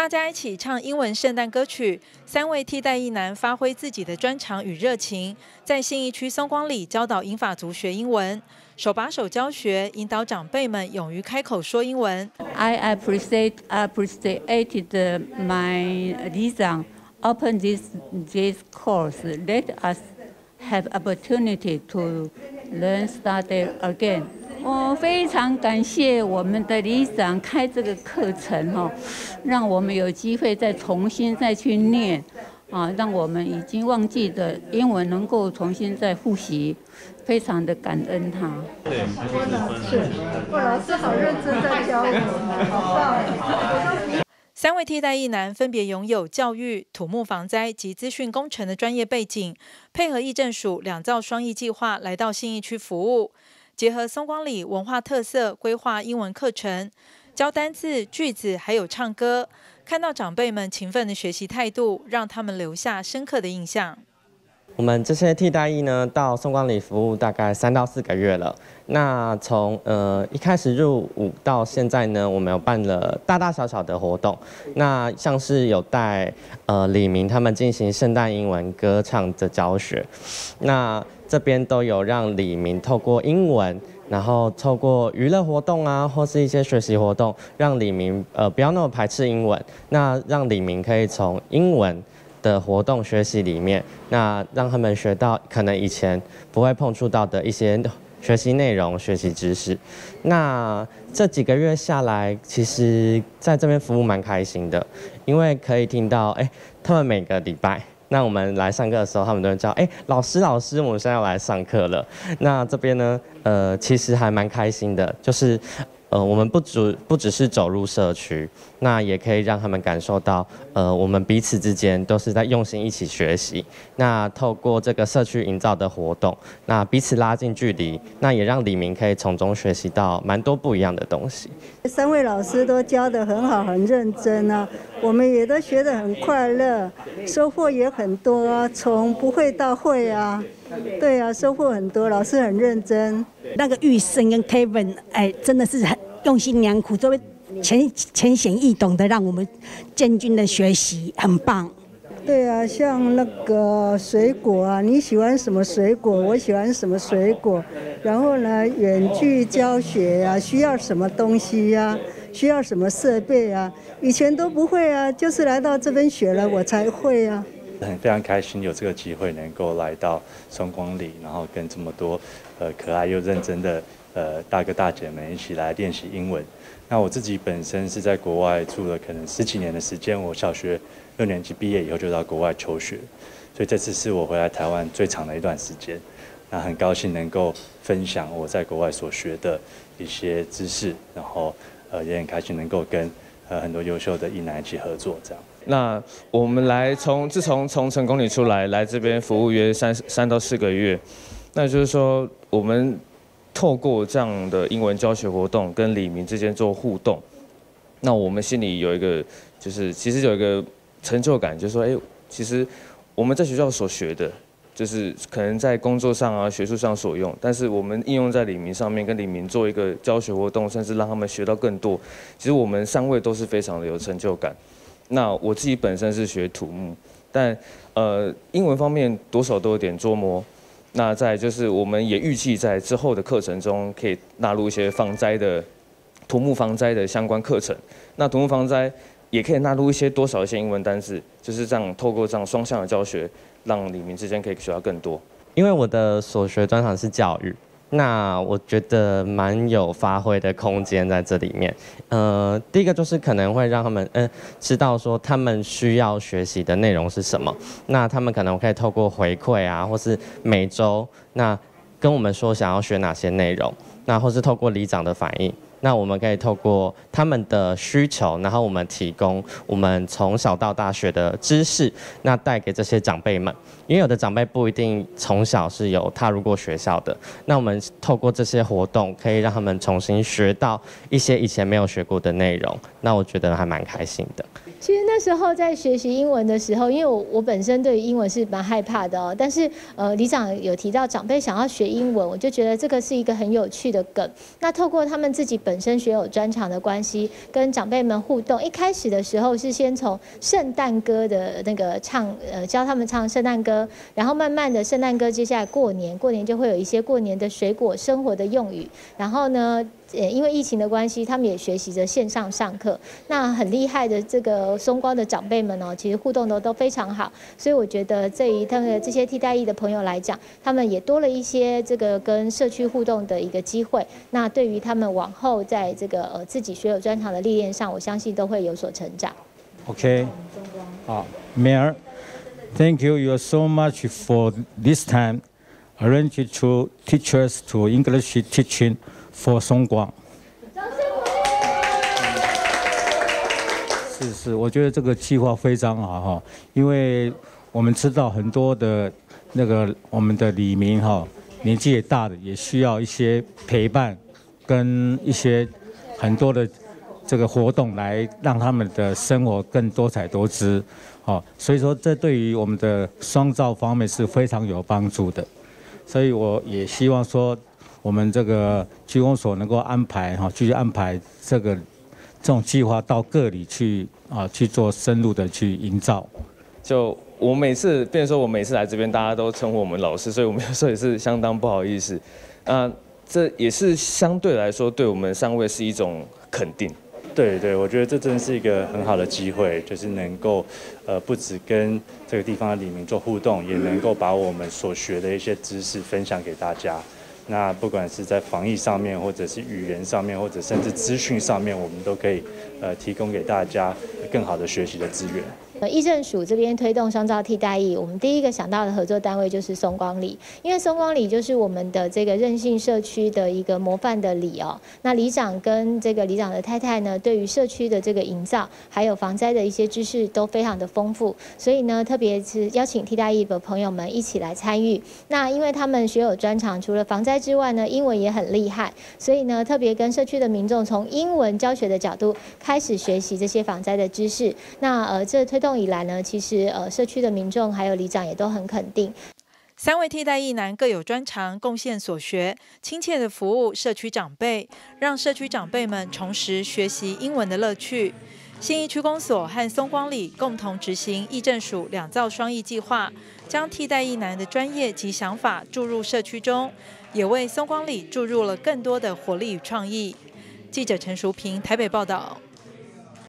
大家一起唱英文圣诞歌曲，三位替代一男发挥自己的专长与热情，在信义区松光里教导英法族学英文，手把手教学，引导长辈们勇于开口说英文。I appreciate appreciated my Lisa open this this course. Let us have opportunity to learn study again. 我非常感谢我们的理事长开这个课程哈，让我们有机会再重新再去念啊，让我们已经忘记的英文能够重新再复习，非常的感恩他。对，是，郭老师好认真在教我，好棒。三位替代役男分别拥有教育、土木防灾及资讯工程的专业背景，配合议政署两造双翼计划来到信义区服务。结合松光里文化特色，规划英文课程，教单字、句子，还有唱歌。看到长辈们勤奋的学习态度，让他们留下深刻的印象。我们这些替代役呢，到松光里服务大概三到四个月了。那从呃一开始入伍到现在呢，我们有办了大大小小的活动。那像是有带呃李明他们进行圣诞英文歌唱的教学。那这边都有让李明透过英文，然后透过娱乐活动啊，或是一些学习活动，让李明呃不要那么排斥英文。那让李明可以从英文的活动学习里面，那让他们学到可能以前不会碰触到的一些学习内容、学习知识。那这几个月下来，其实在这边服务蛮开心的，因为可以听到，哎，他们每个礼拜。那我们来上课的时候，他们都会叫哎，老师老师，我们现在要来上课了。那这边呢，呃，其实还蛮开心的，就是。呃，我们不只不只是走入社区，那也可以让他们感受到，呃，我们彼此之间都是在用心一起学习。那透过这个社区营造的活动，那彼此拉近距离，那也让李明可以从中学习到蛮多不一样的东西。三位老师都教得很好，很认真啊，我们也都学得很快乐，收获也很多啊，从不会到会啊。对啊，收获很多，老师很认真。那个玉生跟 Kevin，哎，真的是很用心良苦，作为浅浅显易懂的，让我们建军的学习很棒。对啊，像那个水果啊，你喜欢什么水果？我喜欢什么水果？然后呢，远距教学呀，需要什么东西呀？需要什么设备啊？以前都不会啊，就是来到这边学了，我才会啊。很非常开心有这个机会能够来到双光里，然后跟这么多呃可爱又认真的呃大哥大姐们一起来练习英文。那我自己本身是在国外住了可能十几年的时间，我小学六年级毕业以后就到国外求学，所以这次是我回来台湾最长的一段时间。那很高兴能够分享我在国外所学的一些知识，然后呃也很开心能够跟呃很多优秀的艺男一起合作这样。那我们来从自从从成功里出来，来这边服务约三三到四个月，那就是说我们透过这样的英文教学活动跟李明之间做互动，那我们心里有一个就是其实有一个成就感，就是说哎，其实我们在学校所学的，就是可能在工作上啊学术上所用，但是我们应用在李明上面，跟李明做一个教学活动，甚至让他们学到更多，其实我们三位都是非常的有成就感。那我自己本身是学土木，但呃英文方面多少都有点琢磨。那再就是我们也预计在之后的课程中可以纳入一些防灾的土木防灾的相关课程。那土木防灾也可以纳入一些多少一些英文单字，就是这样透过这样双向的教学，让你们之间可以学到更多。因为我的所学专长是教育。那我觉得蛮有发挥的空间在这里面。呃，第一个就是可能会让他们嗯知道说他们需要学习的内容是什么。那他们可能可以透过回馈啊，或是每周那跟我们说想要学哪些内容，那或是透过里长的反应。那我们可以透过他们的需求，然后我们提供我们从小到大学的知识，那带给这些长辈们。因为有的长辈不一定从小是有踏入过学校的，那我们透过这些活动，可以让他们重新学到一些以前没有学过的内容。那我觉得还蛮开心的。其实那时候在学习英文的时候，因为我我本身对于英文是蛮害怕的哦。但是呃，李长有提到长辈想要学英文，我就觉得这个是一个很有趣的梗。那透过他们自己本本身学有专长的关系，跟长辈们互动。一开始的时候是先从圣诞歌的那个唱，呃，教他们唱圣诞歌，然后慢慢的圣诞歌，接下来过年，过年就会有一些过年的水果生活的用语。然后呢？呃，因为疫情的关系，他们也学习着线上上课。那很厉害的这个松光的长辈们哦，其实互动都都非常好。所以我觉得，对于他们这些替代役的朋友来讲，他们也多了一些这个跟社区互动的一个机会。那对于他们往后在这个呃自己学有专长的历练上，我相信都会有所成长。OK，好，Mayor，Thank you you're so much for this time arranged to teachers to English teaching. For 松光，是是，我觉得这个计划非常好哈，因为我们知道很多的那个我们的李明哈，年纪也大的，也需要一些陪伴，跟一些很多的这个活动来让他们的生活更多彩多姿，好，所以说这对于我们的双照方面是非常有帮助的，所以我也希望说。我们这个居公所能够安排哈，继续安排这个这种计划到各里去啊，去做深入的去营造。就我每次，变说我每次来这边，大家都称呼我们老师，所以我们有时候也是相当不好意思。啊，这也是相对来说对我们三位是一种肯定。对对，我觉得这真的是一个很好的机会，就是能够呃，不止跟这个地方的里民做互动，也能够把我们所学的一些知识分享给大家。那不管是在防疫上面，或者是语言上面，或者甚至资讯上面，我们都可以呃提供给大家更好的学习的资源。呃，议政署这边推动双照替代役，我们第一个想到的合作单位就是松光里，因为松光里就是我们的这个韧性社区的一个模范的里哦。那里长跟这个里长的太太呢，对于社区的这个营造，还有防灾的一些知识都非常的丰富，所以呢，特别是邀请替代役的朋友们一起来参与。那因为他们学有专长，除了防灾之外呢，英文也很厉害，所以呢，特别跟社区的民众从英文教学的角度开始学习这些防灾的知识。那呃，这推动。以来呢，其实呃，社区的民众还有里长也都很肯定。三位替代役男各有专长，贡献所学，亲切的服务社区长辈，让社区长辈们重拾学习英文的乐趣。新义区公所和松光里共同执行义政署两造双翼计划，将替代役男的专业及想法注入社区中，也为松光里注入了更多的活力与创意。记者陈淑平台北报道。